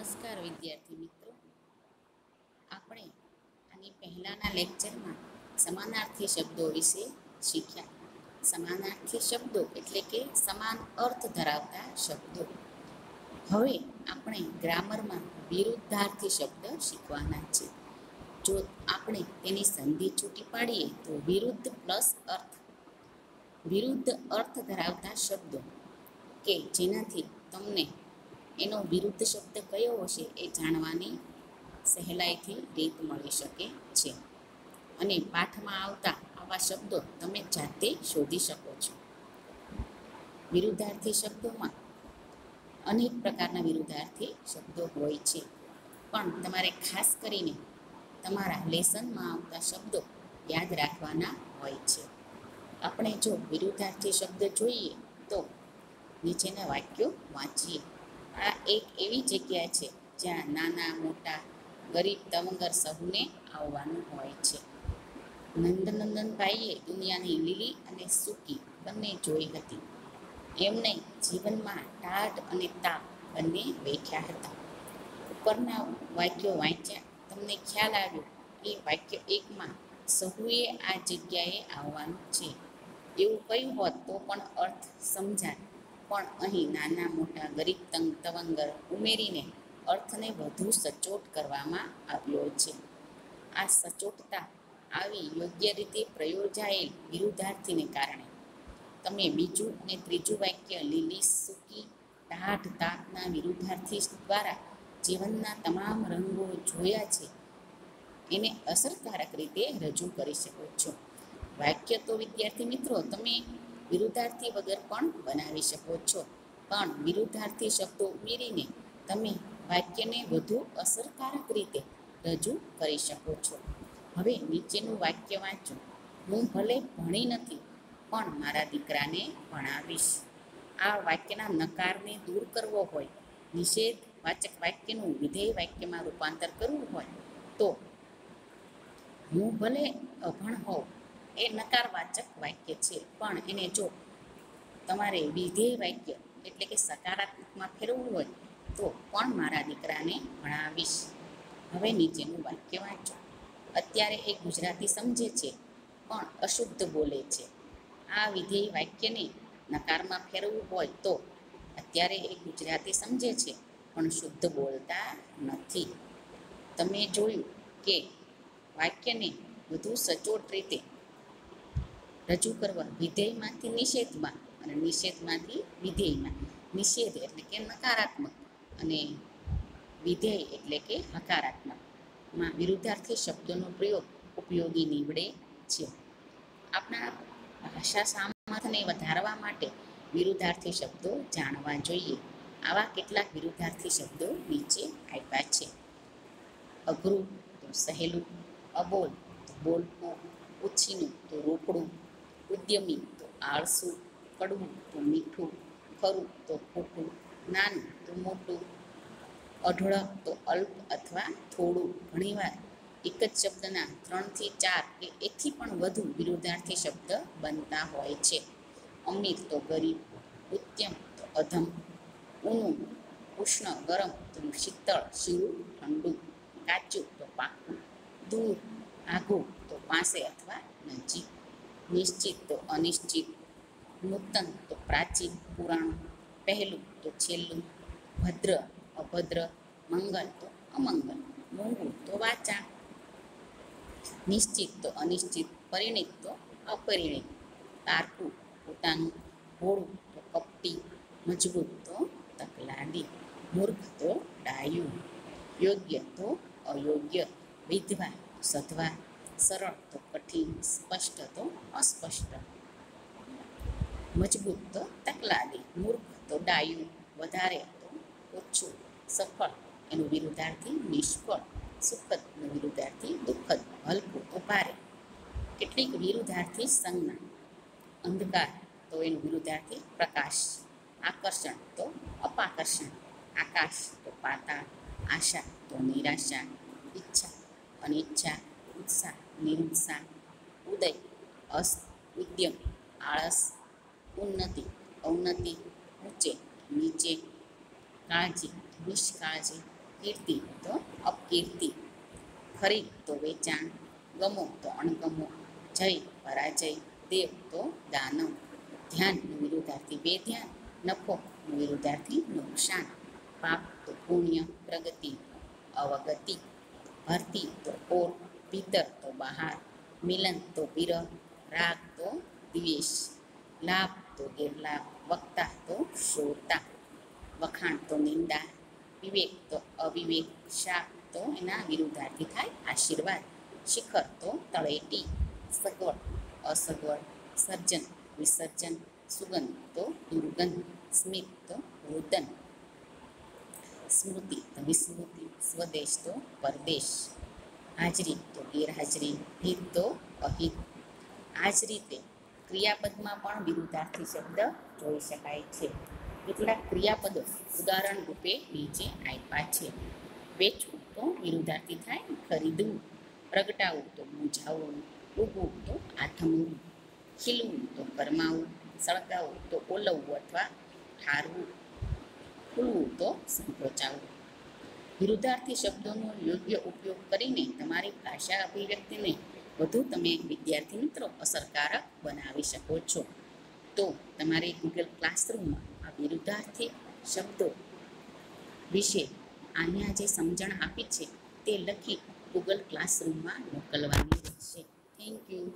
નમસ્કાર વિદ્યાર્થી મિત્રો. આપણે આની પહેલાંના લેક્ચરમાં સમાનાર્થી શબ્દો વિશે શીખ્યા. સમાનાર્થી શબ્દો એટલે કે સમાન અર્થ ધરાવતા શબ્દો. હવે આપણે ગ્રામરમાં વિરુદ્ધાર્થી શબ્દ શીખવાના છે. જો આપણે તેની સંધિ છૂટી પાડીએ તો વિરુદ્ધ પ્લસ અર્થ. વિરુદ્ધ અર્થ ધરાવતા શબ્દો કે જેનાથી તમને એનો વિરુદ્ધ શબ્દ કયો હશે એ જાણવાની સહેલાઈથી રીત મળી શકે છે. અને પાઠમાં આવતા આવા શબ્દો તમે જાતે શોધી શકો છો. વિરુદ્ધાર્થી શબ્દોમાં અનેક પ્રકારના વિરુદ્ધાર્થી શબ્દો હોય છે. પણ તમારે ખાસ કરીને તમારા લેસનમાં આવતા શબ્દો યાદ રાખવાના હોય છે. આપણે જો વિરુદ્ધાર્થી શબ્દ જોઈએ તો નીચેના વાક્યો વાંચીએ. આ એક એવી જગ્યા છે જ્યાં નાના, મોટા, ગરીબ, તવંગર સહુને આવવાનું હોય છે. નંદનંદનભાઈએ દુનિયાની લીલી અને સૂકી બંને જોઈ હતી. એમને જીવનમાં ટાઢ અને તાપ બંને વેઠ્યા હતા. ઉપરના વાક્યો વાંચ્યા તમને ખ્યાલ આવ્યો કે વાક્ય એકમાં સહુએ આ જગ્યાએ આવવાનું છે. એવું કહ્યું હોત તો પણ અર્થ સમજાય. પણ અહીં નાના મોટા ગરીબ તંગ તવંગર ઉમેરીને અર્થને વધુ સચોટ કરવામાં આવ્યો છે. આ સચોટતા આવી યોગ્ય રીતે પ્રયોજાયેલ વિરુદ્ધાર્થીને કારણે. તમે બીજું અને ત્રીજું વાક્ય લીલી સૂકી ટાઢ તાપના વિરુદ્ધાર્થી દ્વારા જીવનના તમામ રંગો જોયા છે. એને અસરકારક રીતે રજૂ કરી શકો છો. વાક્ય તો વિદ્યાર્થી મિત્રો તમે વિરુદ્ધાર્થી વગર પણ બનાવી શકો છો. પણ વિરુદ્ધાર્થી શબ્દો ઉમેરીને તમે વાક્યને વધુ અસરકારક રીતે રજૂ કરી શકો છો. હવે નીચેનું વાક્ય વાંચો. હું ભલે ભણી નથી, પણ મારા દીકરાને ભણાવીશ. આ વાક્યના નકારને દૂર કરવો હોય, નિષેધ વાચક વાક્યનું વિધેય વાક્યમાં રૂપાંતર કરવું હોય તો હું ભલે અભણ હોઉં એ નકારવાચક વાક્ય છે. પણ એને જો તમારે વિધેય વાક્ય એટલે કે સકારાત્મકમાં ફેરવવું હોય, તો પણ મારા દીકરાને ભણાવીશ. હવે નીચેનું વાક્ય વાંચો. અત્યારે એ ગુજરાતી સમજે છે, પણ અશુદ્ધ બોલે છે. આ વિધેય વાક્યને નકારમાં ફેરવવું હોય તો અત્યારે એ ગુજરાતી સમજે છે, પણ શુદ્ધ બોલતા નથી. તમે જોયું કે વાક્યને વધુ સચોટ રીતે રજૂ કરવા વિધેયમાંથી નિષેધમાં અને નિષેધમાંથી વિધેયમાં. નિષેધ એટલે કે નકારાત્મક અને વિધેય એટલે કે હકારાત્મકમાં વિરુદ્ધાર્થી શબ્દોનો પ્રયોગ ઉપયોગી નીવડે છે. આપણા ભાષા સામર્થ્યને વધારવા માટે વિરુદ્ધાર્થી શબ્દો જાણવા જોઈએ. આવા કેટલાક વિરુદ્ધાર્થી શબ્દો નીચે આપ્યા છે. અઘરું તો સહેલું, અબોલ તો બોલવું, ઉછીનું તો રોકડું ઉદ્યમી તો આળસુ, કડવું તો મીઠું, ખરું તો ખોટું, નાનું તો મોટું, અઢળક તો અલ્પ અથવા થોડું. ઘણીવાર એક જ શબ્દના ત્રણથી ચાર કે એકથી પણ વધુ વિરુદ્ધાર્થી શબ્દ બનતા હોય છે. અમીર તો ગરીબ, ઉત્તમ તો અધમ, ઊનું ઉષ્ણ ગરમ તો શીતળ, શીરું ઠંડુ, કાચું તો પાકું દૂર આઘું તો પાસે અથવા નજીક. નિશ્ચિત તો અનિશ્ચિત, નૂતન તો પ્રાચીન, પુરાણું, પહેલું તો છેલ્લું, ભદ્ર, અભદ્ર, મંગલ તો અમંગલ, મોંઘું તો વાચા. નિશ્ચિત તો અનિશ્ચિત, પરિણિત તો અપરિણિત, તારકું પોતાનું, ભોળું તો કપટી, મજબૂત તો તકલાદી મૂર્ખ તો ડાયું, યોગ્ય તો અયોગ્ય, વિધવા સધવા. સરળ તો, કઠિન, સ્પષ્ટ તો, અસ્પષ્ટ. મજબૂત તો, તકલાદી, મૂર્ખ તો, ડાયું, વધારે તો, ઓછું, સફળ. એનું વિરુદ્ધાર્થી નિષ્ફળ, સુખદ વિરુદ્ધાર્થી દુઃખદ, હલકું તો ભારે કેટલીક વિરુદ્ધાર્થી સંજ્ઞા અંધકાર તો એનું વિરુદ્ધાર્થી પ્રકાશ. આકર્ષણ તો અપાકર્ષણ. આકાશ તો પાતાળ. આશા તો નિરાશા. ઈચ્છા અનિચ્છા ઉત્સાહ, નિરુત્સાહ, ઉદય, અસ્ત, ઉદ્યમ, આળસ, ઉન્નતિ, અવનતિ ઊંચે નીચે, કાળજી, નિષ્કાળજી, કીર્તિ તો અપકીર્તિ ખરીદ તો વેચાણ, ગમો તો અણગમો, જય પરાજય, દેવ તો દાનવ ધ્યાનનું વિરુદ્ધાર્થી બેધ્યાન નફોનું વિરુદ્ધાર્થી નુકસાન, પાપ તો પુણ્ય, પ્રગતિ અવગતિ, ભરતી તો ઓર ભીતર તો બહાર, મિલન તો વિરહ રાગ તો દ્વેષ, લાભ તો ગેરલાભ, વક્તા તો શ્રોતા, વખાણ તો નિંદા, વિવેક તો અવિવેક, શાપ તો એના વિરુદ્ધાર્થી થાય આશીર્વાદ, શિખર તો તળેટી, સગવડ અસગવડ, સર્જન વિસર્જન, સુગંધ તો દુર્ગંધ, સ્મિત તો રુદન, સ્મૃતિ તો વિસ્મૃતિ, સ્વદેશ તો પરદેશ. હાજરી, તો ગેરહાજરી, હિત તો અહિત. આ જ રીતે ક્રિયાપદમાં પણ વિરુદ્ધાર્થી શબ્દ જોઈ શકાય છે. કેટલાક ક્રિયાપદો ઉદાહરણ રૂપે નીચે આપ્યા છે. વેચવું તો વિરુદ્ધાર્થી થાય, ખરીદવું. પ્રગટાવવું તો મૂંઝાવવું. ઉગવું તો આથમવું. ખીલવું તો ગરમાવું સળગાવવું તો ઓલવવું અથવા ઠારવું. ખુલવું તો સંકોચાવવું વિરુદ્ધાર્થી શબ્દોનો યોગ્ય ઉપયોગ કરીને તમારી ભાષા અભિવ્યક્તિને વધુ તમે વિદ્યાર્થી મિત્રો અસરકારક બનાવી શકો છો. તો તમારે ગૂગલ ક્લાસરૂમમાં આ વિરુદ્ધાર્થી શબ્દો વિશે અહીંયા જે સમજણ આપી છે તે લખી ગૂગલ ક્લાસરૂમમાં મોકલવાની રહેશે. Thank you